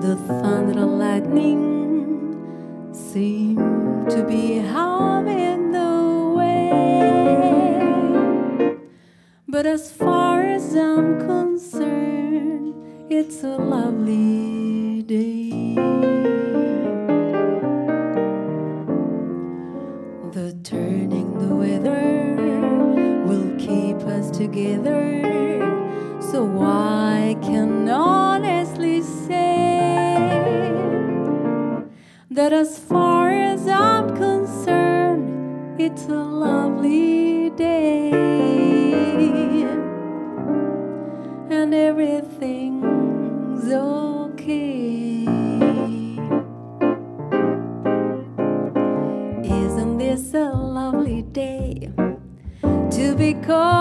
The thunder and lightning seem to be having the way. But as far as I'm concerned, it's a lovely day. The turning the weather will keep us together. So I can honestly say that as far as I'm concerned, it's a lovely day. And everything's okay. Isn't this a lovely day to be caught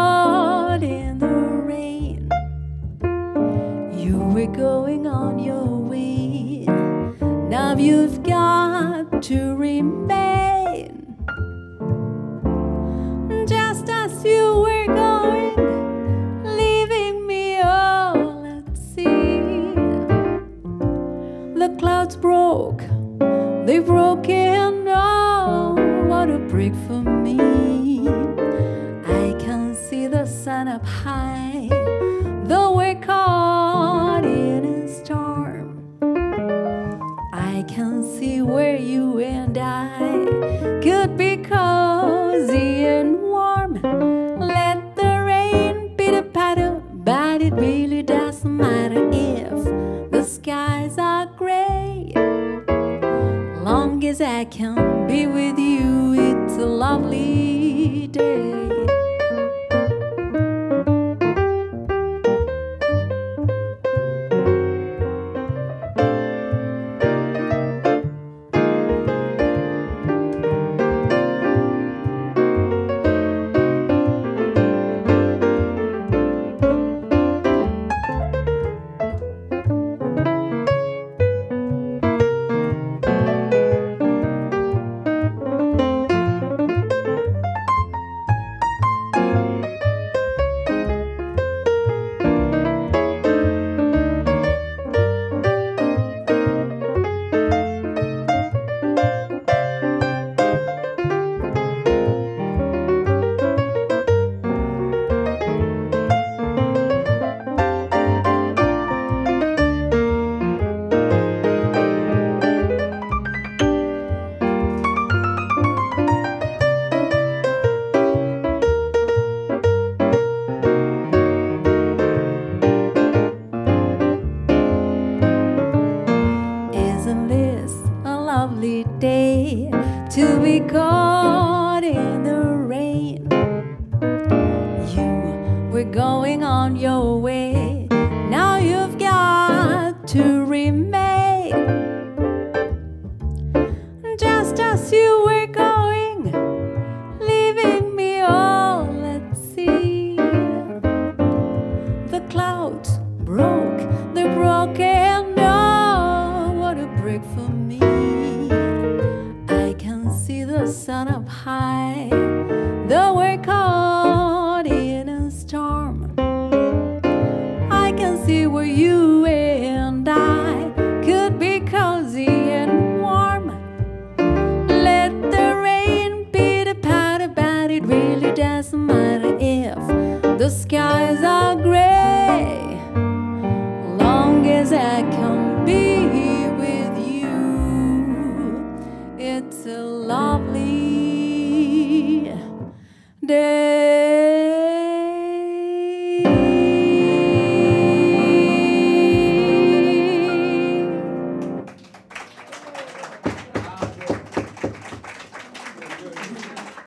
you've got to remain just as you were going, leaving me all at sea. The clouds broke, they broke in. Oh, what a break for me. I can see the sun up high, as I can be with you, it's a lovely day. To be caught in the rain? You were going on your way, now you've got to remain lovely day.